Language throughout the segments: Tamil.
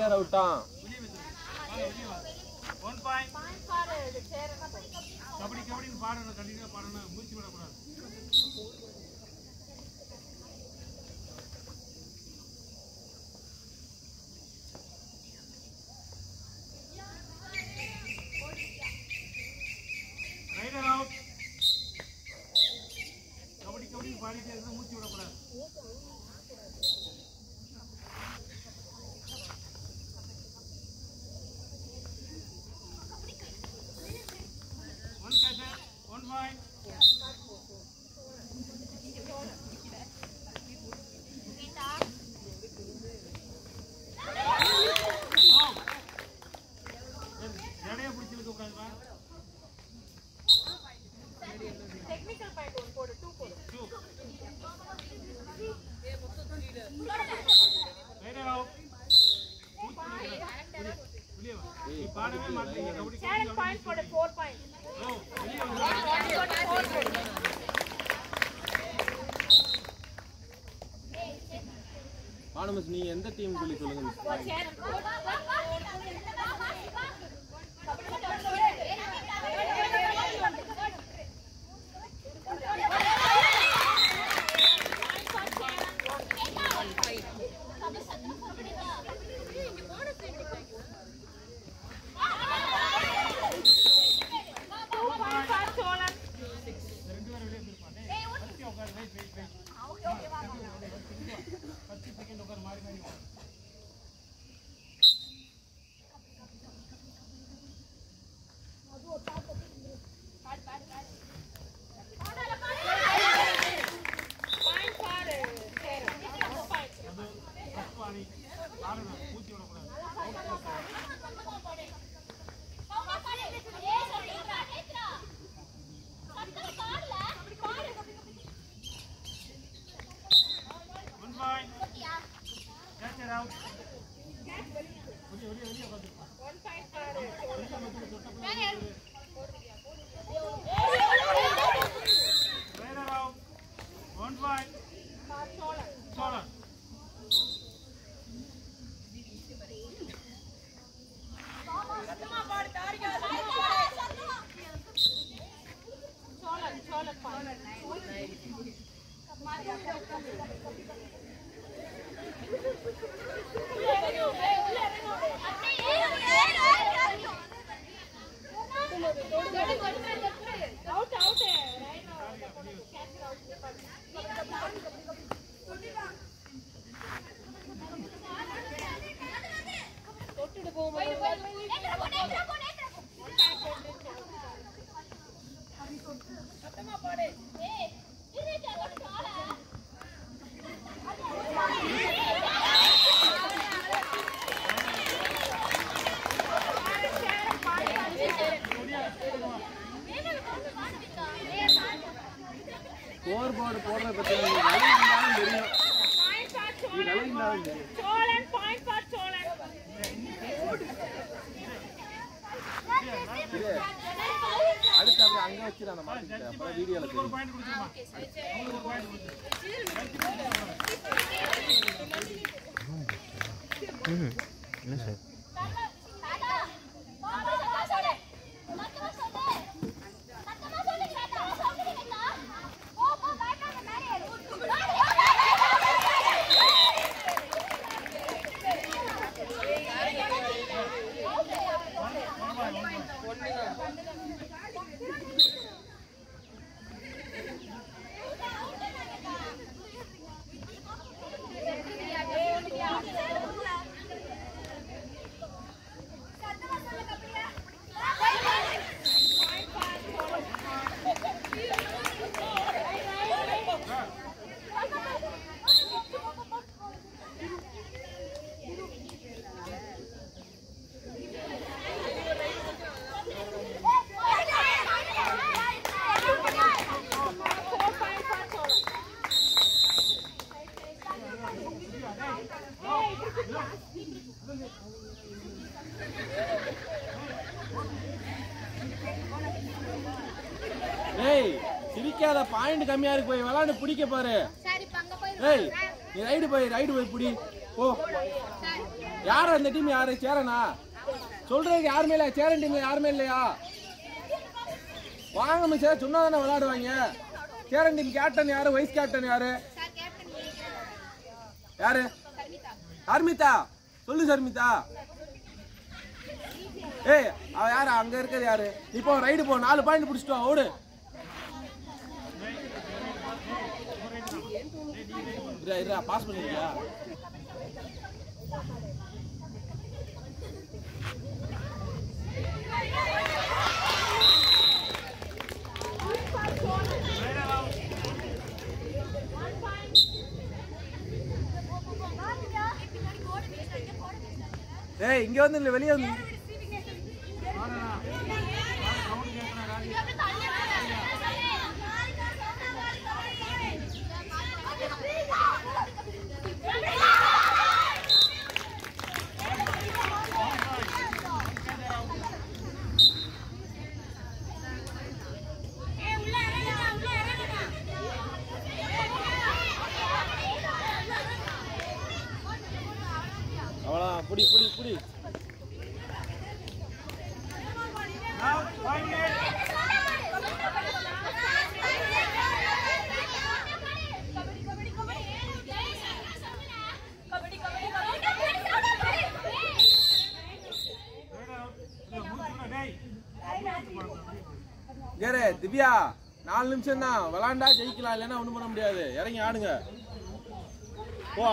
வினர் அவுட்டான் ஒன் பாயிண்ட் கபடி கபடின்னு பாடணும் கண்டிப்பா பாடணும். மூச்சு விடக்கூடாது. টিমগুলি চলে গেল Wait, wait, wait. Okay, okay, okay. Bye. Bye. வச்சுட்டு அடுத்து அப்படி அங்கே வச்சுட்டு அந்த என்ன சார்? ஏய் சிரிக்காத பாயிண்ட் கம்மியா இருக்கு போய் விளாண்டு பிடிக்க பாரு. ஏய் நீ ரைடு போய் ரைடு போய் பிடி. ஓ யார் அந்த டீம் யாரு? சேரனா? சொல்றதுக்கு யாருமே இல்லையா? சேரன் டீம்ல யாருமே இல்லையா? வாங்க மிச்சா சொன்னா தானே விளாடுவாங்க சேரன் டீம் கேப்டன் யாரு? வைஸ் கேப்டன் யாரு? யாரு? சர்மிதா சொல்லு சர்மிதா. ஏய் அவ யாரு? அங்க இருக்கிறது யாரு? நீ போ ரைடு போ நாலு பாயிண்ட் பிடிச்சிட்டு வா ஓடு. இருடா இருடா பாஸ் பண்ணிருக்கியா? ஏய் இங்க வந்து இல்ல வெளியே வந்து புடி புடி புடி. ஏரே திவ்யா நாலு நிமிஷம் தான் விளாண்டா ஜெயிக்கலாம் இல்லைன்னா ஒண்ணும் பண்ண முடியாது. இறங்கி ஆடுங்க. போ.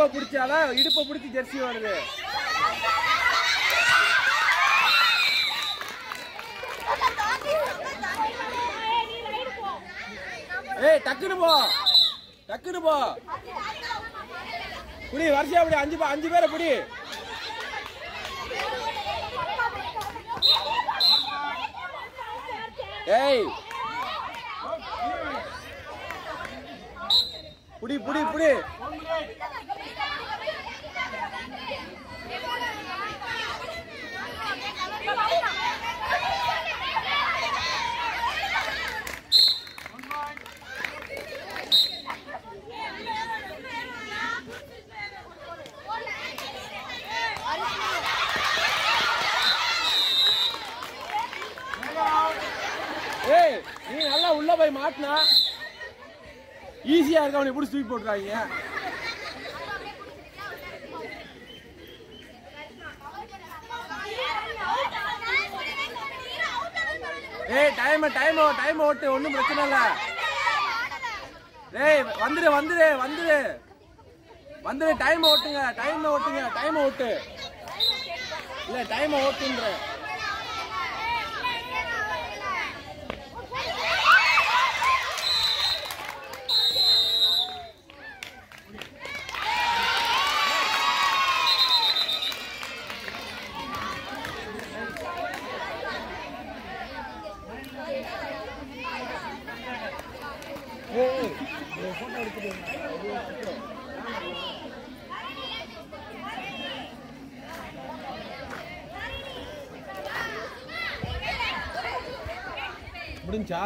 இடுப்பை பிடிச்சாதான் இடுப்பை பிடிச்சி ஜெர்சி வருது ஏய் டக்குனு போ. டக்குனு போ. புடி வரிசையா புடி அஞ்சு அஞ்சு பேரை புடி ஏய் புடி புடி புடி. ஏய் நீ நல்லா உள்ள போய் மாட்டினா. ஈஸியாக இருக்க அவனை பிடிச்சி தூக்கி போட்டுறாங்க ஏய் டைம் டைம் டைம் ஓட்டு ஒன்றும் பிரச்சனை இல்லை. ஏய் வந்துடு வந்துடு வந்துடு வந்துடு டைம் ஓட்டுங்க டைம் ஓட்டுங்க டைம் ஓட்டு. இல்லை டைம் ஓட்டுன்ற முடிஞ்சா?